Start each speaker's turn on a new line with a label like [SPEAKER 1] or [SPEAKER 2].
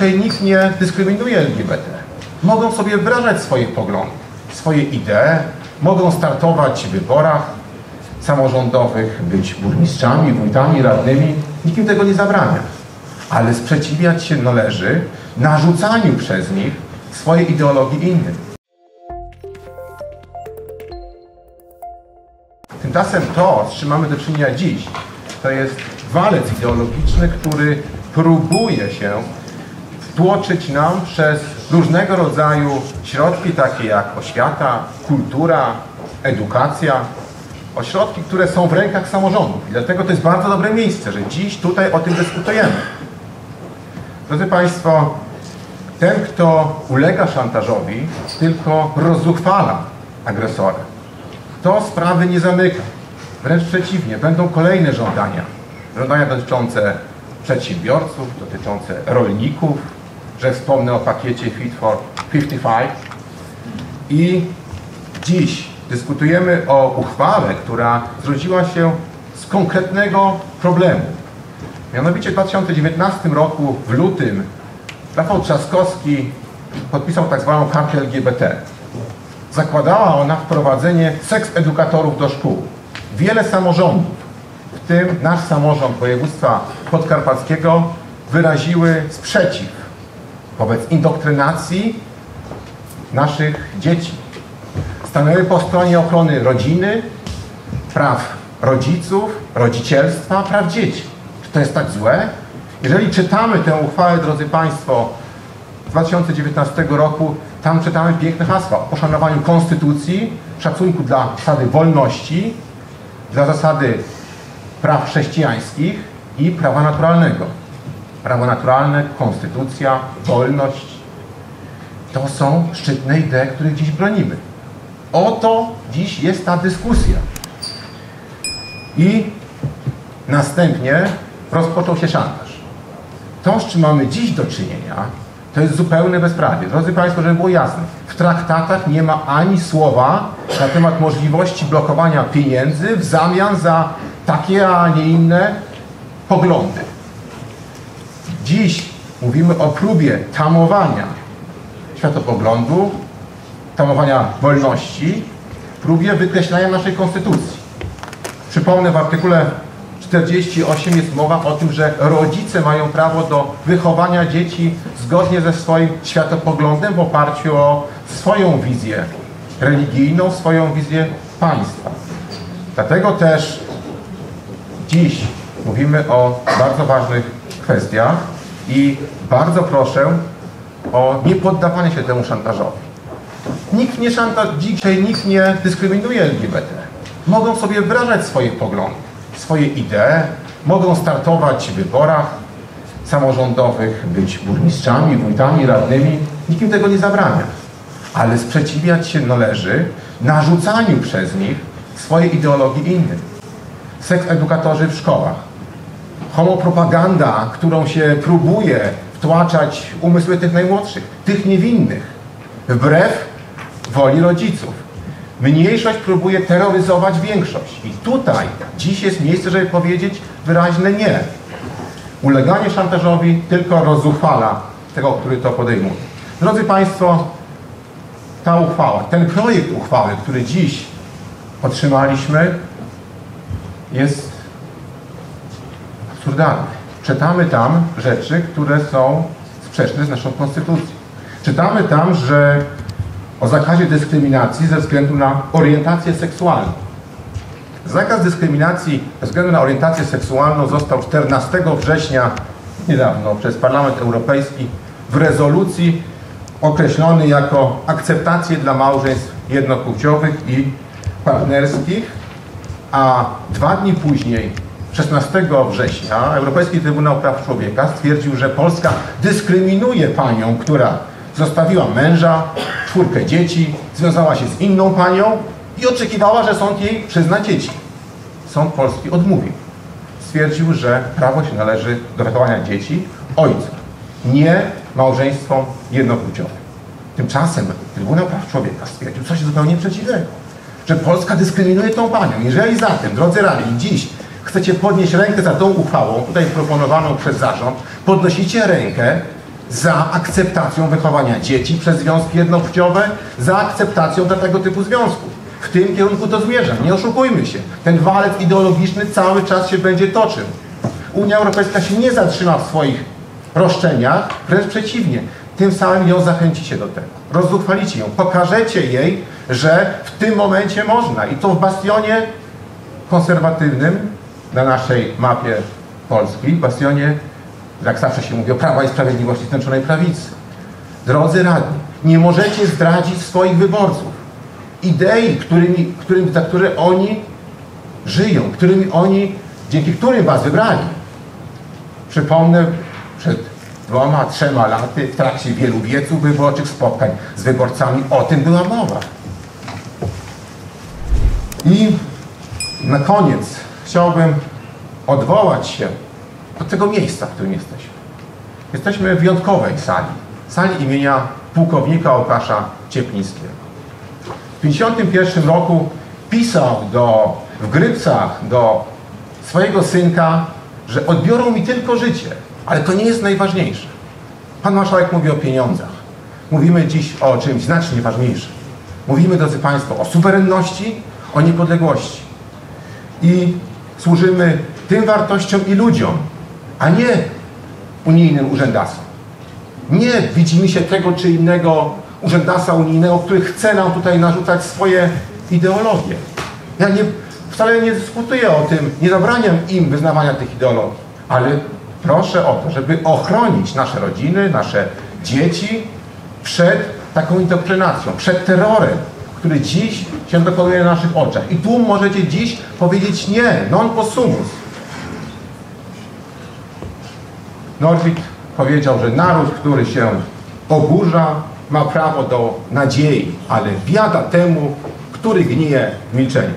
[SPEAKER 1] Dzisiaj nikt nie dyskryminuje LGBT. Mogą sobie wyrażać swoje poglądy, swoje idee, mogą startować w wyborach samorządowych, być burmistrzami, wójtami, radnymi. Nikt im tego nie zabrania. Ale sprzeciwiać się należy narzucaniu przez nich swojej ideologii innym. Tymczasem to, z czym mamy do czynienia dziś, to jest walec ideologiczny, który próbuje się wtłoczyć nam przez różnego rodzaju środki, takie jak oświata, kultura, edukacja, ośrodki, które są w rękach samorządów. I dlatego to jest bardzo dobre miejsce, że dziś tutaj o tym dyskutujemy. Drodzy Państwo, ten, kto ulega szantażowi, tylko rozzuchwala agresora. To sprawy nie zamyka. Wręcz przeciwnie, będą kolejne żądania. Żądania dotyczące przedsiębiorców, dotyczące rolników, że wspomnę o pakiecie Fit for 55. I dziś dyskutujemy o uchwale, która zrodziła się z konkretnego problemu. Mianowicie w 2019 roku, w lutym, Rafał Trzaskowski podpisał tak zwaną kartę LGBT. Zakładała ona wprowadzenie seks edukatorów do szkół. Wiele samorządów, w tym nasz samorząd województwa podkarpackiego, wyraziły sprzeciw wobec indoktrynacji naszych dzieci. Stanęły po stronie ochrony rodziny, praw rodziców, rodzicielstwa, praw dzieci. Czy to jest tak złe? Jeżeli czytamy tę uchwałę, drodzy Państwo, z 2019 roku, tam czytamy piękne hasła o poszanowaniu konstytucji, szacunku dla zasady wolności, dla zasady praw chrześcijańskich i prawa naturalnego. Prawo naturalne, konstytucja, wolność to są szczytne idee, których dziś bronimy. Oto dziś jest ta dyskusja. I następnie rozpoczął się szantaż. To, z czym mamy dziś do czynienia, to jest zupełne bezprawie. Drodzy Państwo, żeby było jasne, w traktatach nie ma ani słowa na temat możliwości blokowania pieniędzy w zamian za takie, a nie inne poglądy. Dziś mówimy o próbie tamowania światopoglądu, tamowania wolności, próbie wykreślania naszej konstytucji. Przypomnę, w artykule 48 jest mowa o tym, że rodzice mają prawo do wychowania dzieci zgodnie ze swoim światopoglądem w oparciu o swoją wizję religijną, swoją wizję państwa. Dlatego też dziś mówimy o bardzo ważnych kwestiach i bardzo proszę o niepoddawanie się temu szantażowi. Nikt nie szantaż, dzisiaj nikt nie dyskryminuje LGBT. Mogą sobie wyrażać swoje poglądy, swoje idee, mogą startować w wyborach samorządowych, być burmistrzami, wójtami, radnymi. Nikt im tego nie zabrania. Ale sprzeciwiać się należy narzucaniu przez nich swojej ideologii innym. Seks edukatorzy w szkołach, homopropaganda, którą się próbuje wtłaczać umysły tych najmłodszych, tych niewinnych, wbrew woli rodziców. Mniejszość próbuje terroryzować większość. I tutaj dziś jest miejsce, żeby powiedzieć wyraźne nie. Uleganie szantażowi tylko rozzuchwala tego, który to podejmuje. Drodzy Państwo, ta uchwała, ten projekt uchwały, który dziś otrzymaliśmy, jest absurdalny. Czytamy tam rzeczy, które są sprzeczne z naszą konstytucją. Czytamy tam, że o zakazie dyskryminacji ze względu na orientację seksualną. Zakaz dyskryminacji ze względu na orientację seksualną został 14 września niedawno przez Parlament Europejski w rezolucji określony jako akceptację dla małżeństw jednopłciowych i partnerskich, a dwa dni później 16 września Europejski Trybunał Praw Człowieka stwierdził, że Polska dyskryminuje panią, która zostawiła męża, czwórkę dzieci, związała się z inną panią i oczekiwała, że sąd jej przyzna dzieci. Sąd polski odmówił. Stwierdził, że prawo się należy do wychowania dzieci ojcu, nie małżeństwom jednopłciowym. Tymczasem Trybunał Praw Człowieka stwierdził coś zupełnie przeciwnego, że Polska dyskryminuje tą panią. Jeżeli zatem, drodzy radni, dziś chcecie podnieść rękę za tą uchwałą, tutaj proponowaną przez zarząd, podnosicie rękę, za akceptacją wychowania dzieci przez związki jednopłciowe, za akceptacją dla tego typu związków. W tym kierunku to zmierza. Nie oszukujmy się. Ten walec ideologiczny cały czas się będzie toczył. Unia Europejska się nie zatrzyma w swoich roszczeniach, wręcz przeciwnie. Tym samym ją zachęcicie do tego. Rozzuchwalicie ją. Pokażecie jej, że w tym momencie można. I to w bastionie konserwatywnym na naszej mapie Polski, bastionie, jak zawsze się mówi, o Prawa i Sprawiedliwości Zjednoczonej Prawicy. Drodzy radni, nie możecie zdradzić swoich wyborców. Idei, którymi, którymi, za które oni żyją, którymi oni, dzięki którym was wybrali. Przypomnę, przed dwoma, trzema laty w trakcie wielu wieców wyborczych, spotkań z wyborcami, o tym była mowa. I na koniec chciałbym odwołać się do tego miejsca, w którym jesteśmy. Jesteśmy w wyjątkowej sali. Sali imienia pułkownika Łukasza Cieplińskiego. W 1951 roku pisał do, w Grypcach do swojego synka, że odbiorą mi tylko życie, ale to nie jest najważniejsze. Pan marszałek mówi o pieniądzach. Mówimy dziś o czymś znacznie ważniejszym. Mówimy, drodzy Państwo, o suwerenności, o niepodległości. I służymy tym wartościom i ludziom, a nie unijnym urzędasom. Nie widzimy się tego czy innego urzędasa unijnego, który chce nam tutaj narzucać swoje ideologie. Ja nie, wcale nie dyskutuję o tym, nie zabraniam im wyznawania tych ideologii, ale proszę o to, żeby ochronić nasze rodziny, nasze dzieci przed taką indoktrynacją, przed terrorem, który dziś się dokonuje na naszych oczach. I tu możecie dziś powiedzieć nie, non possumus. Norwid powiedział, że naród, który się oburza, ma prawo do nadziei, ale biada temu, który gnije w milczeniu.